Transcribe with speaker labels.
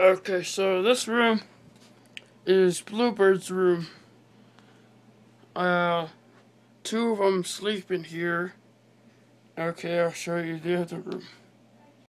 Speaker 1: Okay, so this room is Bluebird's room. Uh, two of them sleep in here. Okay, I'll show you the other room.